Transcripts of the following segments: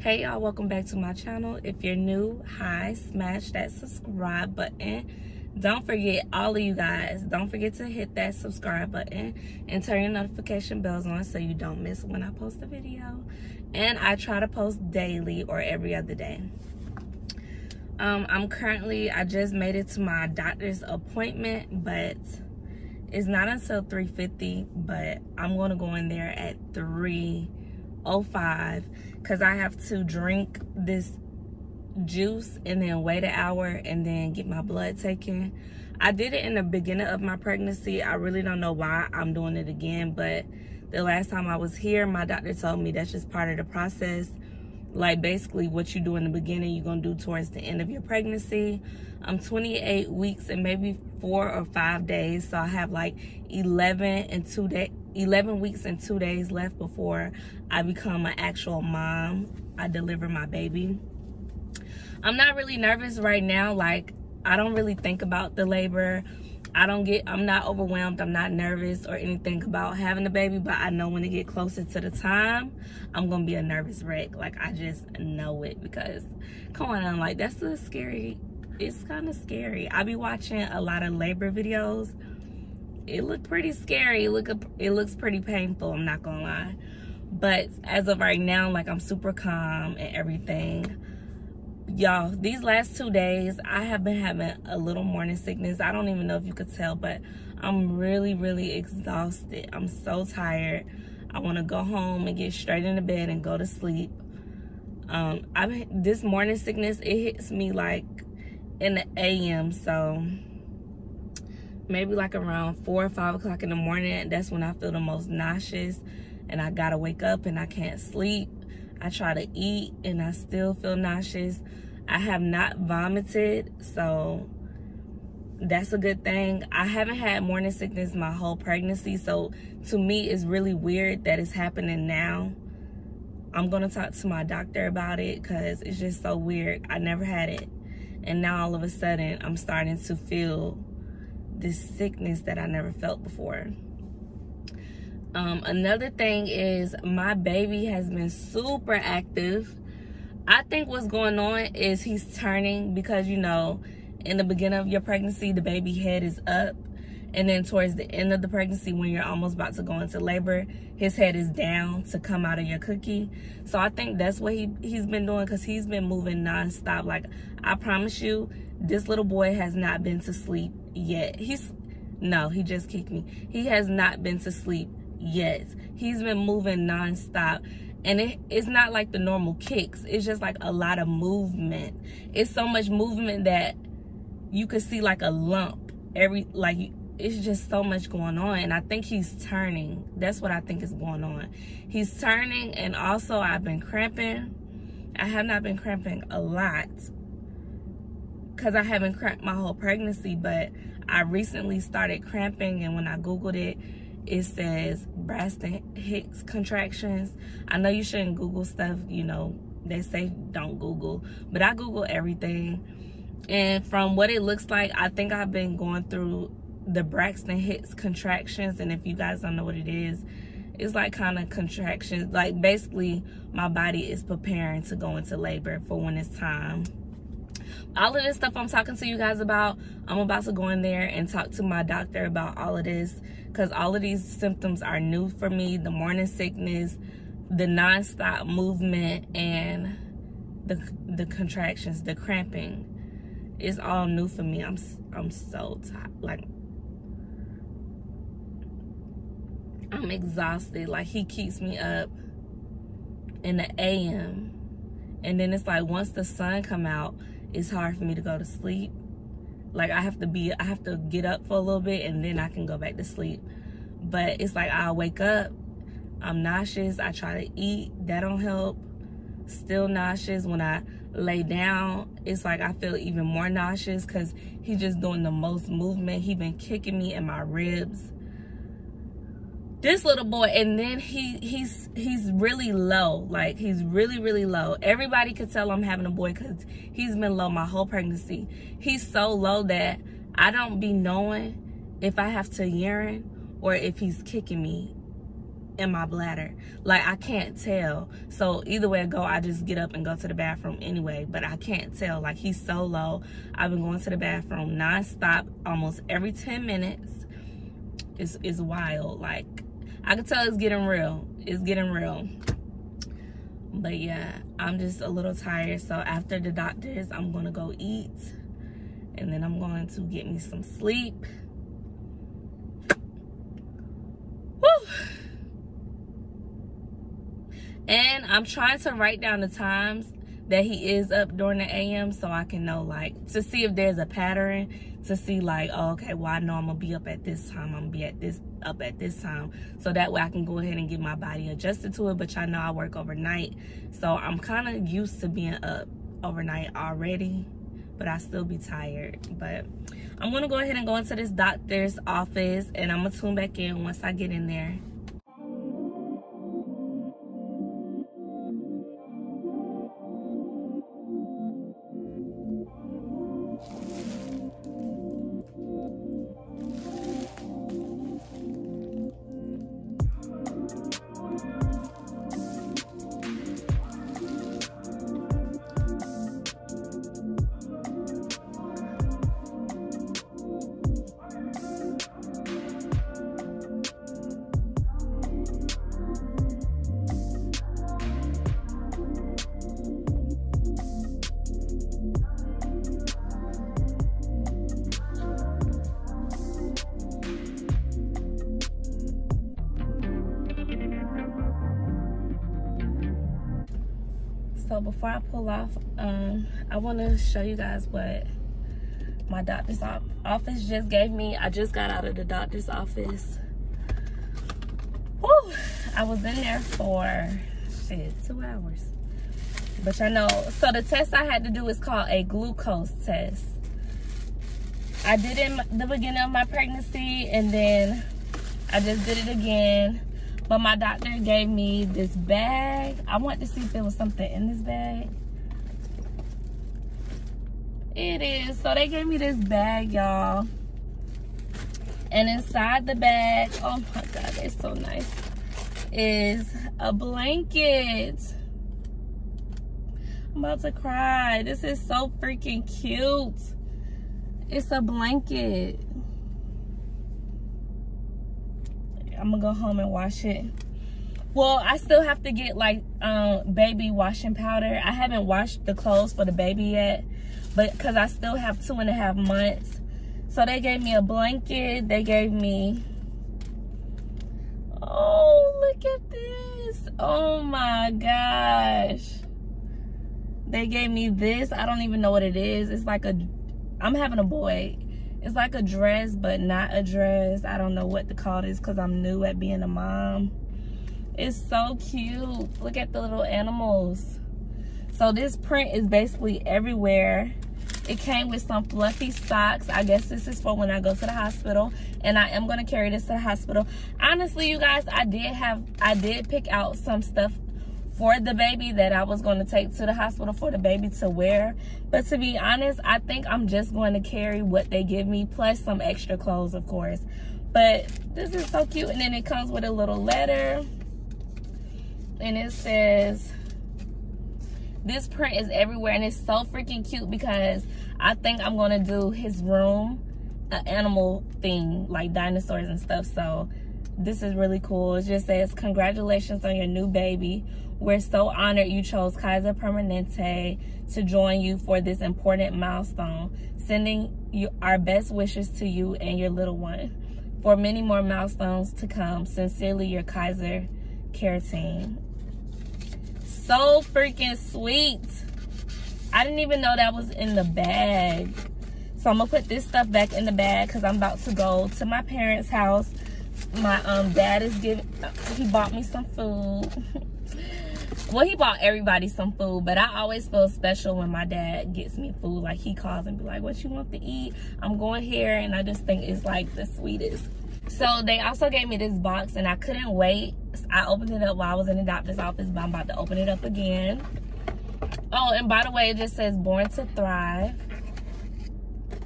hey y'all welcome back to my channel. If you're new hi smash that subscribe button. Don't forget all of you guys don't forget to hit that subscribe button and turn your notification bells on so you don't miss when i post a video. And i try to post daily or every other day. Um i'm currently i just made it to my doctor's appointment but it's not until 3:50, but i'm going to go in there at 3:05 because i have to drink this juice and then wait an hour and then get my blood taken. I did it in the beginning of my pregnancy. I really don't know why i'm doing it again but the last time i was here my doctor told me that's just part of the process. Like basically what you do in the beginning you're gonna do towards the end of your pregnancy. I'm 28 weeks and maybe four or five days so i have like 11 and two day 11 weeks and two days left before i become an actual mom i deliver my baby i'm not really nervous right now like i don't really think about the labor I don't get, I'm not overwhelmed. I'm not nervous or anything about having a baby, but I know when it get closer to the time, I'm going to be a nervous wreck. Like, I just know it because, come on, like, that's a scary, it's kind of scary. I be watching a lot of labor videos. It looked pretty scary. It, look, it looks pretty painful, I'm not to lie. But as of right now, like, I'm super calm and everything. Y'all these last two days i have been having a little morning sickness. I don't even know if you could tell but i'm really really exhausted. I'm so tired. I want to go home and get straight into bed and go to sleep. Um i've this morning sickness it hits me like in the am so maybe like around four or five o'clock in the morning that's when i feel the most nauseous and i gotta wake up and i can't sleep I try to eat and I still feel nauseous. I have not vomited, so that's a good thing. I haven't had morning sickness my whole pregnancy, so to me, it's really weird that it's happening now. I'm to talk to my doctor about it because it's just so weird. I never had it. And now all of a sudden, I'm starting to feel this sickness that I never felt before. Um, another thing is my baby has been super active. I think what's going on is he's turning because, you know, in the beginning of your pregnancy, the baby head is up. And then towards the end of the pregnancy, when you're almost about to go into labor, his head is down to come out of your cookie. So I think that's what he, he's been doing because he's been moving nonstop. Like, I promise you, this little boy has not been to sleep yet. He's, no, he just kicked me. He has not been to sleep yet. he's been moving nonstop. And it, it's not like the normal kicks. It's just like a lot of movement. It's so much movement that you could see like a lump every like it's just so much going on. And i think he's turning. That's what i think is going on. He's turning and also i've been cramping. I have not been cramping a lot because i haven't cramped my whole pregnancy but i recently started cramping and when i googled it it says Braxton Hicks contractions. I know you shouldn't Google stuff, you know, they say don't Google, but I Google everything. And from what it looks like, I think I've been going through the Braxton Hicks contractions. And if you guys don't know what it is, it's like kind of contractions. Like basically, my body is preparing to go into labor for when it's time all of this stuff I'm talking to you guys about, I'm about to go in there and talk to my doctor about all of this because all of these symptoms are new for me. The morning sickness, the nonstop movement, and the the contractions, the cramping is all new for me. I'm I'm so tired. Like I'm exhausted. Like he keeps me up in the AM. And then it's like once the sun come out, it's hard for me to go to sleep. Like I have to be, I have to get up for a little bit and then I can go back to sleep. But it's like I'll wake up, I'm nauseous, I try to eat, that don't help. Still nauseous. When I lay down, it's like I feel even more nauseous because he's just doing the most movement. He been kicking me in my ribs this little boy and then he he's he's really low like he's really really low everybody could tell i'm having a boy because he's been low my whole pregnancy he's so low that i don't be knowing if i have to urine or if he's kicking me in my bladder. Like I can't tell. So either way I go, I just get up and go to the bathroom anyway. But I can't tell. Like he's so low. I've been going to the bathroom nonstop almost every 10 minutes. It's, it's wild. Like I can tell it's getting real. It's getting real. But yeah, I'm just a little tired. So after the doctors, I'm going to go eat. And then I'm going to get me some sleep. And I'm trying to write down the times that he is up during the AM so I can know like to see if there's a pattern to see like oh, okay well I know I'm gonna be up at this time I'm gonna be at this up at this time. So that way I can go ahead and get my body adjusted to it but y'all know I work overnight so I'm kind of used to being up overnight already but I still be tired. But I'm gonna go ahead and go into this doctor's office and I'm gonna tune back in once I get in there before I pull off, um, I want to show you guys what my doctor's office just gave me. I just got out of the doctor's office. Woo! I was in there for, shit, two hours. But I know, so the test I had to do is called a glucose test. I did it in the beginning of my pregnancy and then I just did it again but my doctor gave me this bag. I want to see if there was something in this bag. It is. So they gave me this bag, y'all. And inside the bag, oh my God, it's so nice, is a blanket. I'm about to cry. This is so freaking cute. It's a blanket. I'm gonna go home and wash it. Well, I still have to get like um, baby washing powder. I haven't washed the clothes for the baby yet, but because I still have two and a half months. So they gave me a blanket. They gave me, oh, look at this. Oh my gosh. They gave me this. I don't even know what it is. It's like a, I'm having a boy it's like a dress but not a dress. I don't know what to call this because i'm new at being a mom. It's so cute. Look at the little animals. So this print is basically everywhere. It came with some fluffy socks. I guess this is for when i go to the hospital and i am going to carry this to the hospital. Honestly you guys i did have i did pick out some stuff for the baby that I was going to take to the hospital for the baby to wear. But to be honest, I think I'm just going to carry what they give me plus some extra clothes, of course. But this is so cute. And then it comes with a little letter. And it says, this print is everywhere. And it's so freaking cute because I think I'm going to do his room, an animal thing, like dinosaurs and stuff. So this is really cool. It just says, congratulations on your new baby. We're so honored you chose Kaiser Permanente to join you for this important milestone. Sending you our best wishes to you and your little one. For many more milestones to come, sincerely your Kaiser care team. So freaking sweet. I didn't even know that was in the bag. So I'm gonna put this stuff back in the bag because I'm about to go to my parents' house. My um dad is giving, he bought me some food. well he bought everybody some food but i always feel special when my dad gets me food. Like he calls and be like what you want to eat? I'm going here and i just think it's like the sweetest. So they also gave me this box and i couldn't wait. I opened it up while i was in the doctor's office but i'm about to open it up again. Oh and by the way it just says born to thrive.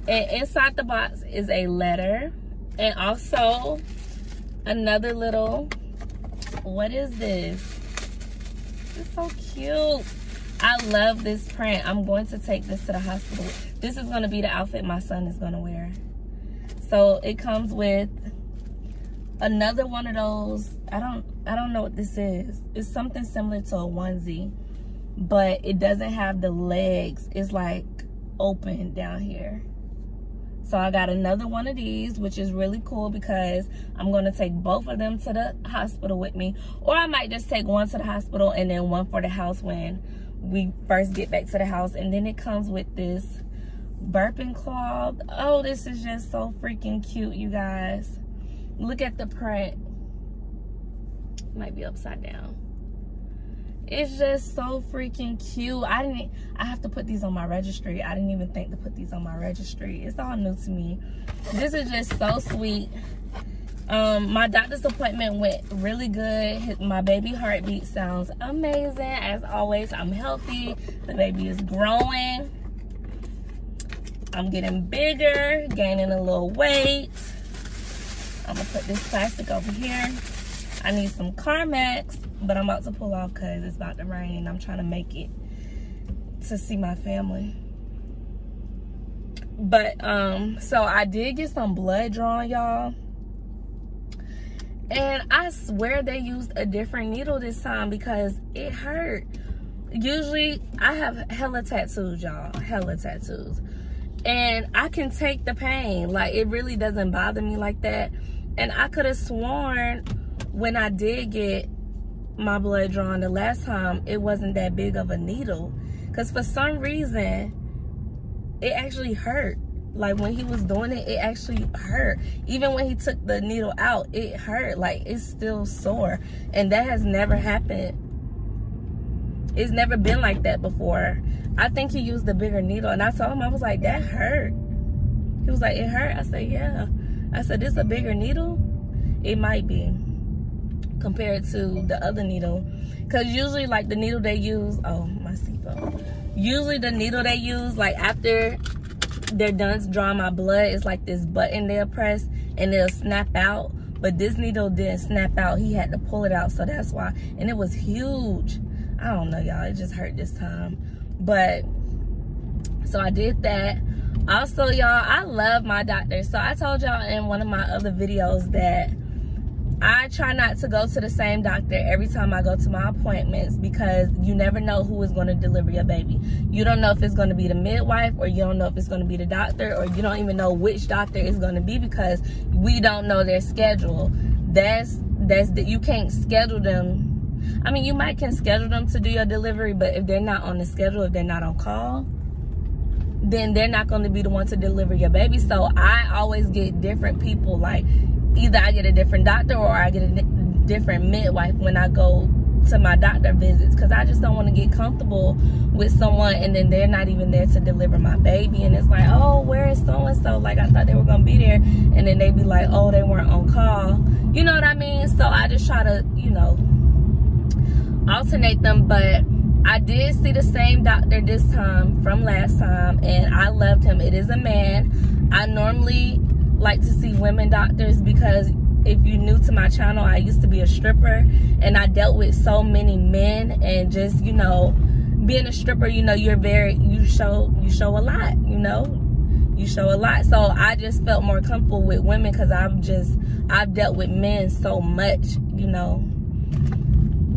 And inside the box is a letter and also another little what is this? It's so cute. I love this print. I'm going to take this to the hospital. This is going to be the outfit my son is going to wear. So it comes with another one of those. I don't I don't know what this is. It's something similar to a onesie, but it doesn't have the legs. It's like open down here. So I got another one of these, which is really cool because I'm going to take both of them to the hospital with me. Or I might just take one to the hospital and then one for the house when we first get back to the house. And then it comes with this burping cloth. Oh, this is just so freaking cute, you guys. Look at the print. Might be upside down it's just so freaking cute. I didn't i have to put these on my registry. I didn't even think to put these on my registry. It's all new to me. This is just so sweet. Um my doctor's appointment went really good. My baby heartbeat sounds amazing. As always i'm healthy. The baby is growing. I'm getting bigger gaining a little weight. I'm gonna put this plastic over here i need some carmex but I'm about to pull off because it's about to rain and I'm trying to make it to see my family. But, um, so I did get some blood drawn, y'all. And I swear they used a different needle this time because it hurt. Usually, I have hella tattoos, y'all. Hella tattoos. And I can take the pain. Like, it really doesn't bother me like that. And I could have sworn when I did get my blood drawn the last time it wasn't that big of a needle. Because for some reason it actually hurt. Like when he was doing it it actually hurt. Even when he took the needle out it hurt. Like it's still sore. And that has never happened. It's never been like that before. I think he used the bigger needle and i told him i was like that hurt. He was like it hurt? I said yeah. I said this is a bigger needle? It might be compared to the other needle. Because usually like the needle they use oh my seatbelt. Usually the needle they use like after they're done drawing my blood it's like this button they'll press and it'll snap out. But this needle didn't snap out. He had to pull it out. So that's why. And it was huge. I don't know y'all. It just hurt this time. But so i did that. Also y'all i love my doctor. So i told y'all in one of my other videos that I try not to go to the same doctor every time I go to my appointments because you never know who is going to deliver your baby. You don't know if it's going to be the midwife or you don't know if it's going to be the doctor or you don't even know which doctor is going to be because we don't know their schedule. That's that's that you can't schedule them. I mean, you might can schedule them to do your delivery, but if they're not on the schedule, if they're not on call, then they're not going to be the one to deliver your baby. So I always get different people like either I get a different doctor or I get a different midwife when I go to my doctor visits because I just don't want to get comfortable with someone and then they're not even there to deliver my baby. And it's like oh where is so and so like I thought they were gonna be there. And then they'd be like oh they weren't on call. You know what I mean? So I just try to you know alternate them. But I did see the same doctor this time from last time and I loved him. It is a man. I normally like to see women doctors because if you're new to my channel, I used to be a stripper and I dealt with so many men and just, you know, being a stripper, you know, you're very, you show, you show a lot, you know, you show a lot. So I just felt more comfortable with women because I've just, I've dealt with men so much, you know.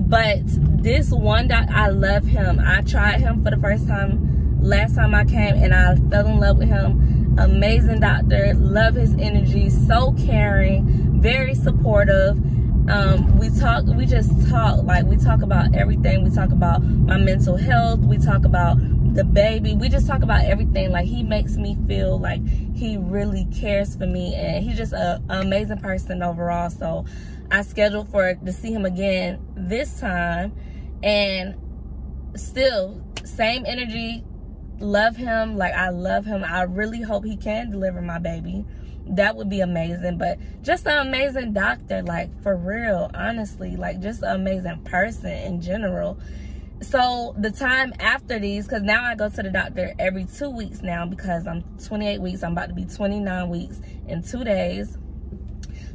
But this one doc, I love him. I tried him for the first time last time I came and I fell in love with him amazing doctor love his energy so caring very supportive. Um, we talk we just talk like we talk about everything. We talk about my mental health. We talk about the baby. We just talk about everything. Like he makes me feel like he really cares for me and he's just a, an amazing person overall. So i scheduled for to see him again this time and still same energy love him like i love him. I really hope he can deliver my baby. That would be amazing but just an amazing doctor like for real honestly like just an amazing person in general. So the time after these because now i go to the doctor every two weeks now because i'm 28 weeks i'm about to be 29 weeks in two days.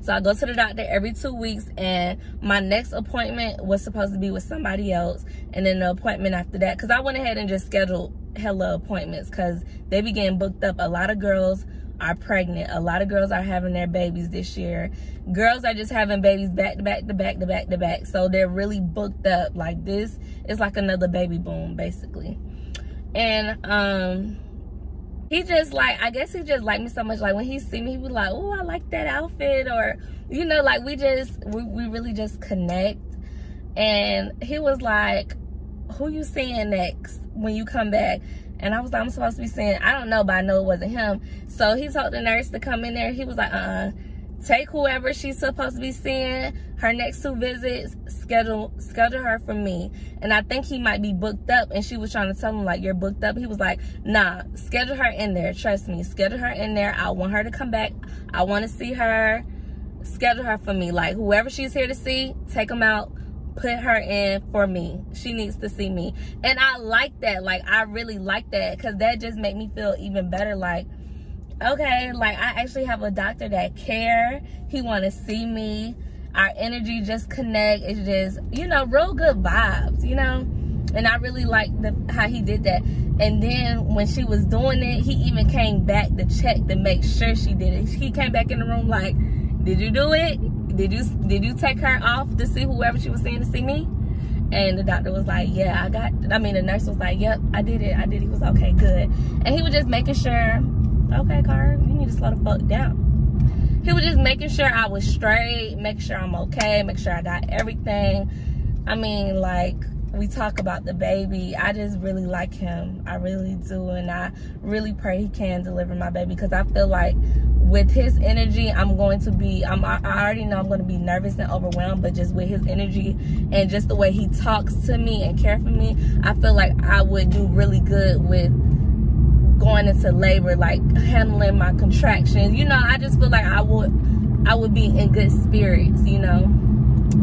So I go to the doctor every two weeks and my next appointment was supposed to be with somebody else. And then the appointment after that, cause I went ahead and just scheduled hella appointments cause they began booked up. A lot of girls are pregnant. A lot of girls are having their babies this year. Girls are just having babies back to back to back to back to back. So they're really booked up. Like this is like another baby boom, basically. And um he just like I guess he just liked me so much. Like when he see me, he be like, "Oh, I like that outfit," or you know, like we just we, we really just connect. And he was like, "Who you seeing next when you come back?" And I was like, "I'm supposed to be saying I don't know, but I know it wasn't him." So he told the nurse to come in there. He was like, "Uh." -uh take whoever she's supposed to be seeing. Her next two visits schedule schedule her for me. And i think he might be booked up. And she was trying to tell him like you're booked up. He was like nah schedule her in there. Trust me schedule her in there. I want her to come back. I want to see her. Schedule her for me. Like whoever she's here to see take them out put her in for me. She needs to see me. And i like that. Like i really like that because that just made me feel even better. Like okay like i actually have a doctor that care. He want to see me. Our energy just connect. It's just you know real good vibes you know? And i really like the how he did that. And then when she was doing it he even came back to check to make sure she did it. He came back in the room like did you do it did you did you take her off to see whoever she was seeing to see me and the doctor was like yeah i got i mean the nurse was like yep i did it i did it he was okay good and he was just making sure okay, car, you need to slow the fuck down. He was just making sure I was straight, make sure I'm okay, make sure I got everything. I mean, like, we talk about the baby. I just really like him. I really do. And I really pray he can deliver my baby because I feel like with his energy, I'm going to be, I'm, I already know I'm going to be nervous and overwhelmed, but just with his energy and just the way he talks to me and care for me, I feel like I would do really good with going into labor, like handling my contractions. You know, I just feel like I would I would be in good spirits, you know,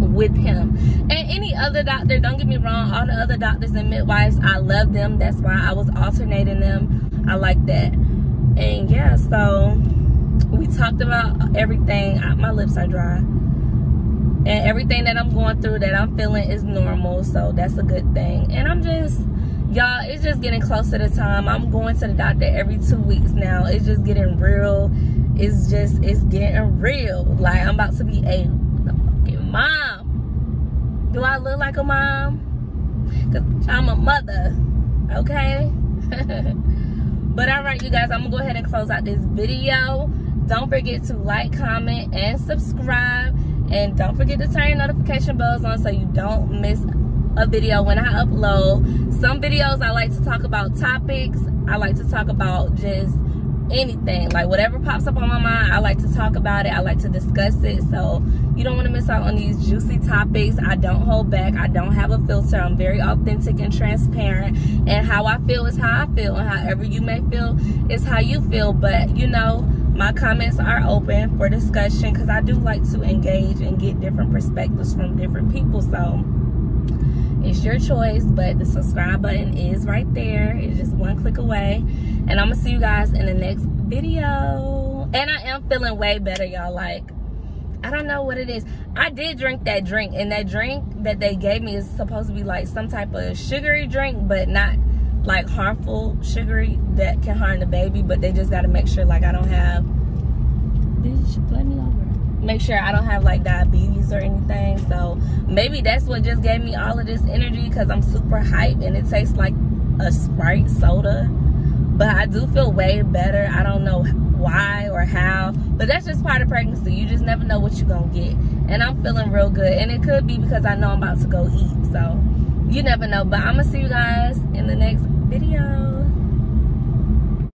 with him. And any other doctor, don't get me wrong, all the other doctors and midwives, I love them. That's why I was alternating them. I like that. And yeah, so we talked about everything. My lips are dry. And everything that I'm going through that I'm feeling is normal. So that's a good thing. And I'm just y'all it's just getting close to the time i'm going to the doctor every two weeks now it's just getting real it's just it's getting real like i'm about to be a fucking mom. Do i look like a mom? Because i'm a mother okay? But all right you guys i'm gonna go ahead and close out this video. Don't forget to like comment and subscribe. And don't forget to turn your notification bells on so you don't miss a video when I upload. Some videos I like to talk about topics. I like to talk about just anything. Like whatever pops up on my mind, I like to talk about it. I like to discuss it. So you don't want to miss out on these juicy topics. I don't hold back. I don't have a filter. I'm very authentic and transparent. And how I feel is how I feel. And however you may feel is how you feel. But you know, my comments are open for discussion because I do like to engage and get different perspectives from different people. So it's your choice but the subscribe button is right there it's just one click away and i'm gonna see you guys in the next video and i am feeling way better y'all like i don't know what it is i did drink that drink and that drink that they gave me is supposed to be like some type of sugary drink but not like harmful sugary that can harm the baby but they just got to make sure like i don't have you play me over make sure I don't have like diabetes or anything. So maybe that's what just gave me all of this energy because I'm super hyped and it tastes like a Sprite soda. But I do feel way better. I don't know why or how, but that's just part of pregnancy. You just never know what you're gonna get. And I'm feeling real good. And it could be because I know I'm about to go eat. So you never know. But I'm gonna see you guys in the next video.